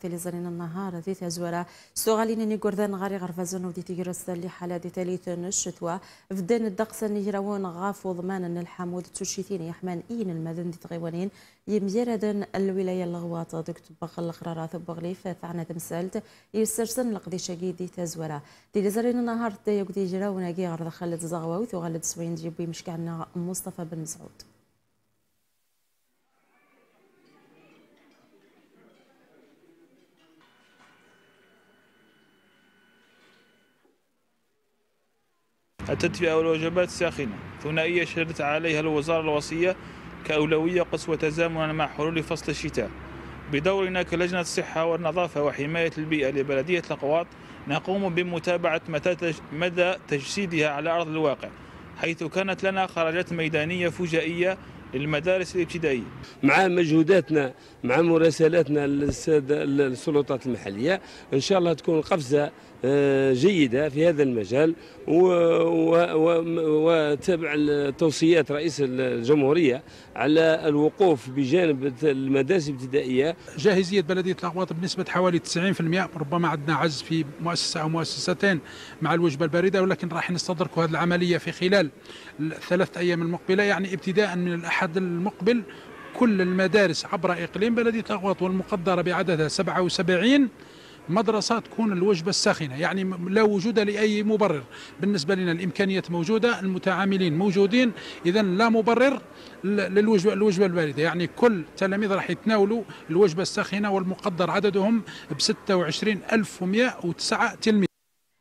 تيلي زرين النهار ذي تزورا سوغالين نيغوردان غاري غرفازون ودي تيغرس اللي حالة دي ثالث الشتوى فدان الدقس نيجراون غافو ضمان الحمود تشيتين يحمان إين المدن دي تغيوانين. يميردن الولاية اللغواط دكت بخل القرارات بغليف ثعنا تمسالت يسرسن لقدي شاقي دي تزورا تيلي زرين النهار دي يقدي جراون أجي غرد خالد زغواوي وغالد سوين جيبي مشكعنا مصطفى بن مسعود. التدفئة والوجبات الساخنة. ثنائية شدت عليها الوزارة الوصية كأولوية قصوى تزامنا مع حلول فصل الشتاء. بدورنا كلجنة الصحة والنظافة وحماية البيئة لبلدية الأقواط نقوم بمتابعة مدى تجسيدها على أرض الواقع حيث كانت لنا خرجات ميدانية فجائية للمدارس الابتدائية. مع مجهوداتنا مع مراسلاتنا للسلطات المحلية إن شاء الله تكون قفزة آه، جيدة في هذا المجال وتبع توصيات رئيس الجمهورية على الوقوف بجانب المدارس الابتدائية. جاهزية بلدية الأقواط بنسبة حوالي 90% ربما عندنا عجز في مؤسسة أو مؤسستين مع الوجبة الباردة ولكن راح نستدرك هذه العملية في خلال الثلاث أيام المقبلة يعني ابتداء من الأحد المقبل كل المدارس عبر إقليم بلدية الأقواط والمقدرة بعددها 77 مدرسة تكون الوجبة الساخنة يعني لا وجود لأي مبرر. بالنسبة لنا الإمكانيات موجودة المتعاملين موجودين إذا لا مبرر للوجبة الوجبة الباردة يعني كل التلاميذ راح يتناولوا الوجبة الساخنة والمقدر عددهم ب 26109 تلميذ.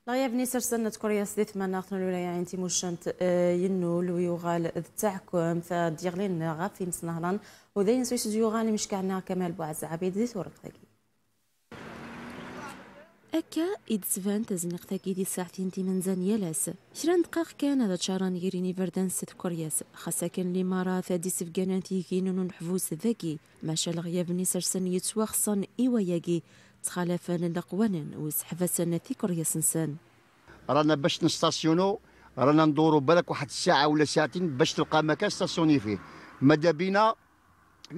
لا يبني سنة كوريا سديت ما ناخذ الولاية عين تيموشنت آه، ينول ويغال تاعكم فديغلين غافي مسنهران وذين سويس يغالي مشكعنا كمال بوعز عبيد دي ثورة أكا إدسفان تزنق تاكيدي ساعتين تي منزان يالاس شران دقاق كان هذا تشاران يريني فردان ست كورياس. خاصة كان لي مارا ثادي سفقانان تيكينون نحفوس ذاكي ما شال غياب نسر سن خصان إيواياكي تخالفان الأقوانن وسحفاسان في كورياس نسان رانا باش نستاسيونو رانا ندورو بالك واحد الساعة ولا ساعتين باش تلقى مكان ستاسيوني فيه. ماذا بينا؟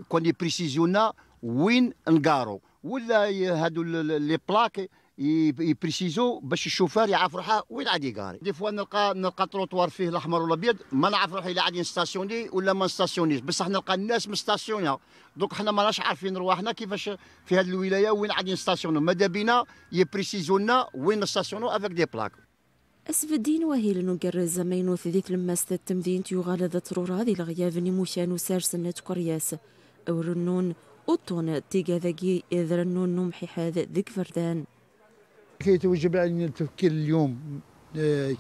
كون يبريسيزيونا وين نقارو. ولا هادو les plaques يبريسيزو باش الشوفير يعرف روحه وين عاد يقاري. des fois نلقى نلقى تروطوار فيه الأحمر والأبيض ما نعرف روحي إلا عادي نستاسيوني ولا ما نستاسيونيش. بصح نلقى الناس مستاسيونيا. دوك حنا ماناش عارفين رواحنا كيفاش في هذه الولاية وين عادي نستاسيونو. ماذا بينا؟ يبريسيزو لنا وين نستاسيونو avec des plaques اسف الدين وهي لنقر زمين في ذيك الماس التمدين تيغال ذا ترور هذه الغياب نموشان وسار سنة قرياس أو رنون أوتون تيغا ذاكي رنون نمحي هذا ذيك فردان. يتوجب علينا التفكير اليوم آه،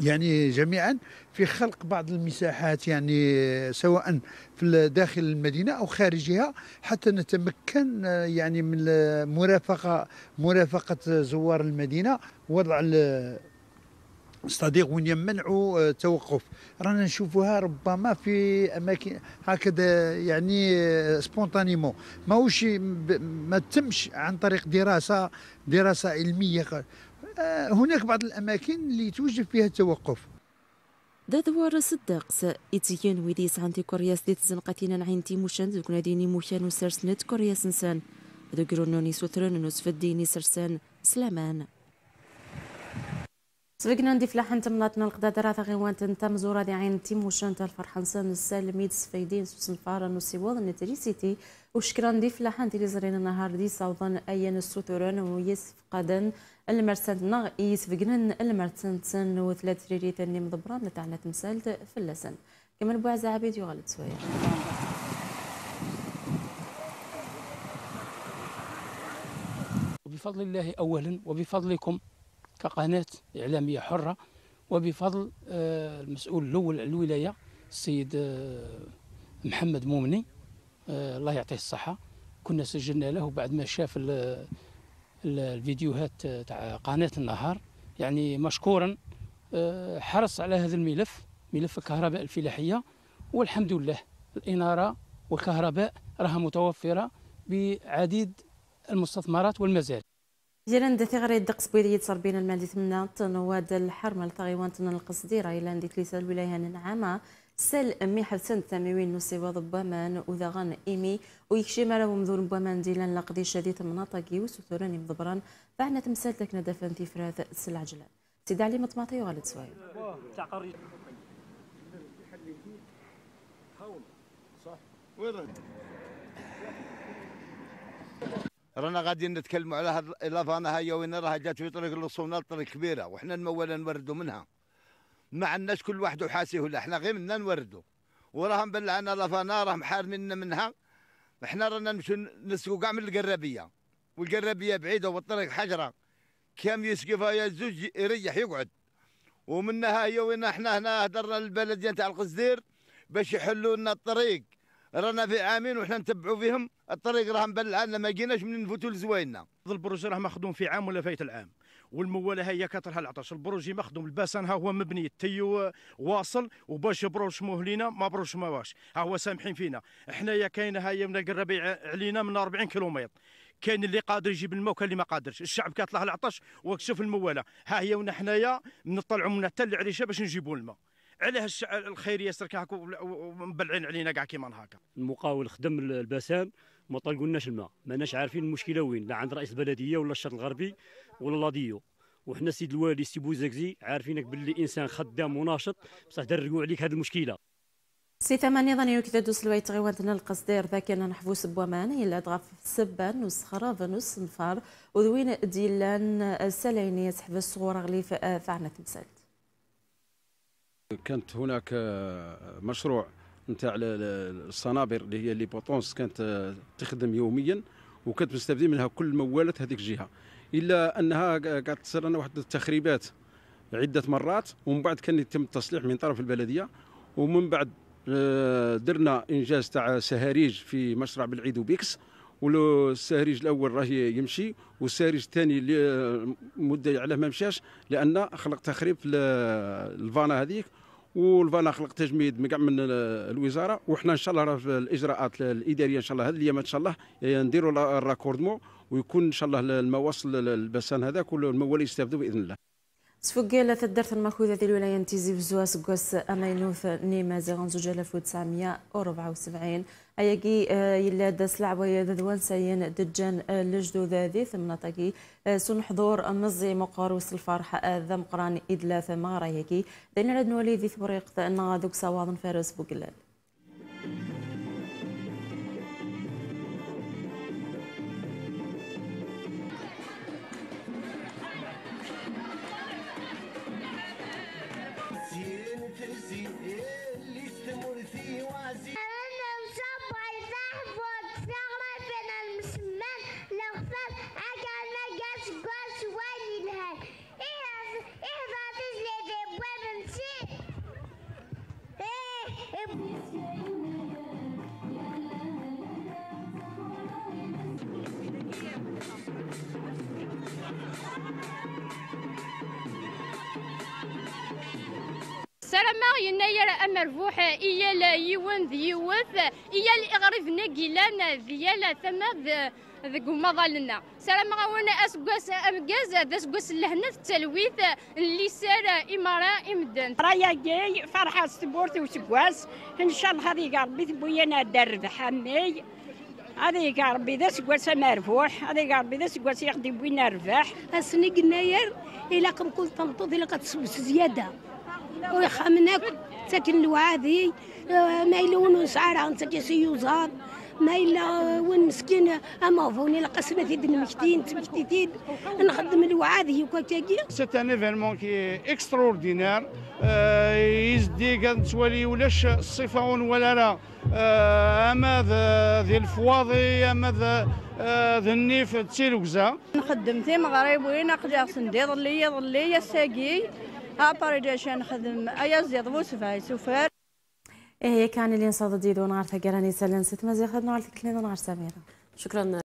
يعني جميعا في خلق بعض المساحات يعني سواء في داخل المدينة أو خارجها حتى نتمكن آه، يعني من مرافقة مرافقة زوار المدينة وضع صديق وين يمنعوا التوقف آه، رانا نشوفوها ربما في أماكن هكذا يعني spontanément آه، ماهوش ما تمش عن طريق دراسة دراسة علمية. آه، هناك بعض الأماكن اللي توجب فيها التوقف. دادوار صدقس إتيان ويديس عن كورياس ديت زنقتين عين تيموشان ذوك ديني موشان وسرسنت كورياس نسان. ذوك رونوني سوترن نوسف الديني سرسان سلامان. سبقنا نديف لحن تمناتنا القدادرة غيوان تنتم زورا دي عين تيموشان تال فرحانسان السالميد سفيدين سوسن فارا نوسيوال نتريسيتي. وشكرا نديف لحن تيلي زرين النهار دي صوضا أيان السوتوران ويسف قادن المرسنت نغ يسفقنا المرسنت سن وثلاث ريري تاني مضبران نتاعنا تمسالت في اللسن كمان بوعز عبيد يغالد سوير. وبفضل الله اولا وبفضلكم كقناة إعلامية حرة وبفضل آه، المسؤول الأول الولاية السيد آه، محمد مومني. آه، الله يعطيه الصحة. كنا سجلنا له بعد ما شاف الفيديوهات تاع قناة النهار. يعني مشكورا حرص على هذا الملف ملف الكهرباء الفلاحية. والحمد لله الإنارة والكهرباء راها متوفرة بعديد المستثمرات والمزارع. جيران دثي غير يدق بيدي تصربين المادي ثمنا تنواد الحرمة لثغيوان تن القصديرة إلى أن ديت ليس الولاية نعامة سل أمي حسن تاميوين نصيب ضبامان وذغان إيمي. ويكشي مالا ومذون بوامان ديلان لقدي شديد مناطقي وسوثوراني مضبران فعنا تمثالتك ندفن في فراث سلعجلان سيد علي مطماطي وغالد سوايا. رانا غادي نتكلموا على هاد لافانا هي وين راها جات في طريق الصونا طريق كبيرة وحنا الموالة نوردوا منها. مع الناس كل واحد وحاسيه ولا إحنا غير منا نوردوا وراها مبلعنا لافانا راه محارميننا منها. إحنا رانا نمشوا نسقوا كاع من القرابية. والقرابية بعيدة والطريق حجرة. كام يسقي فيها الزوج يريح يقعد. ومنها هي وين إحنا هنا هدرنا البلديه تاع القصدير باش يحلوا لنا الطريق. رانا في عامين وحنا نتبعوا فيهم. الطريق راه مبلعنا ما جيناش من نفوتوا لزوايننا ال projet راه مخدوم في عام ولا فايت العام. والمواله هي كثرها العطش ال projet مخدوم. ال bassin ها هو مبني tuyau واصل وباش بروش مهلينا ما بروش ما باش ها هو سامحين فينا. حنايا كاينة هي من الربيع علينا من 40 كيلومتر. كاين اللي قادر يجيب الماء وكاين اللي ما قادرش. الشعب كاتله العطش وكشف المواله ها هي ونا حنايا نطلعوا من حتى العريشه باش نجيبوا الماء. علاه الخيريه سرك هاك ومبلعين علينا كاع كيما هكا. المقاول خدم الباسان ما طلقولناش الماء. ماناش عارفين المشكلة وين لا عند رئيس البلدية ولا الشرق الغربي ولا لاديو وحنا سيد الوالي سي بوزاكزي عارفينك باللي إنسان خدام وناشط بصح درقوا عليك هذه المشكلة. سي ثمانية ظني كذا دوس لوي تغيوانتنا القصدير ذاك أنا نحفوس بوامان إلا دغا سبان نص خراب نص نفار. وذوين ديلان السلاينية سحب الصغور غلي فعنا تمثال كانت هناك مشروع نتاع الصنابر اللي هي les potences كانت تخدم يوميا وكانت مستفيدين منها كل موالات هذيك الجهة. إلا أنها قاعد تصير لنا واحد التخريبات عدة مرات ومن بعد كان يتم التصليح من طرف البلدية. ومن بعد درنا إنجاز تاع سهاريج في مشروع بالعيد وبيكس. والسهريج الأول راه يمشي والسهريج الثاني اللي مدة عليه ما مشاش لأن خلق تخريب في الفانا هذيك والفانا خلق تجميد كاع من الوزارة وحنا إن شاء الله راه في الإجراءات الإدارية إن شاء الله هذه الأيام إن شاء الله نديروا الراكوردمون ويكون إن شاء الله المواصل البسان هذاك والموالي يستافدوا بإذن الله. سفوكيلا تدرت المأخوذة ديال الولاية نتيزي في زواس كوس أمينوث نيما زيغان زوج ألف وتسعمية وربعة وسبعين أياكي آه، يلا داس لعبة يدوان ساين دجان آه، لجدو ذاذي ثم نطاقي آه، سن حضور مزي مقاروس الفرح ذا مقران إدلا ثم رايكي دينا لدن ولي ذي ثبريق أن دوك سواضن فارس بوكلال سلامة يناير أمرفوح إيا يوان ذيوث إيا الإغريف نقيلان ديال ثما ذك مظلنا سلامة وأنا أسقاس أمقاز ذا أسقاس لهنا التلويث اللي سار إمارة إمدن. رايا جاي فرحة سبورت وسقاس إن شاء الله هذه قربي ثبوينا درد حمي. هذه قربي ذا سقاس مرفوح هذه قربي ذا سقاس يقضي بينا رفاح. أسني قناير إلا كم كل طنطوط إلا كتسبس زيادة. ويخمناك ساكن الوعاذي آه، ما إلا ون سعر أنت كيسي يوزار ما إلا وين مسكين أما فوني لقسنا في دن مكتين تمكتين نخدم الوعاذي وكاكي سيت ان ايفينمون كي اكستراوردينير يزدي قد تولي ولاش الصفة ولا لا اما ذي الفواضي اما ذا النيف تيلوكزا نخدم في مغرب وين أقدر سندي ظلي ظلي الساقي. اباريجاش نخدم ايا زياد بوسفاي سوفر إيه كان اللي نصاد ديدو نهار ثقراني سلن ست مزيخ نهار ثقلين نهار سميرة. شكرا.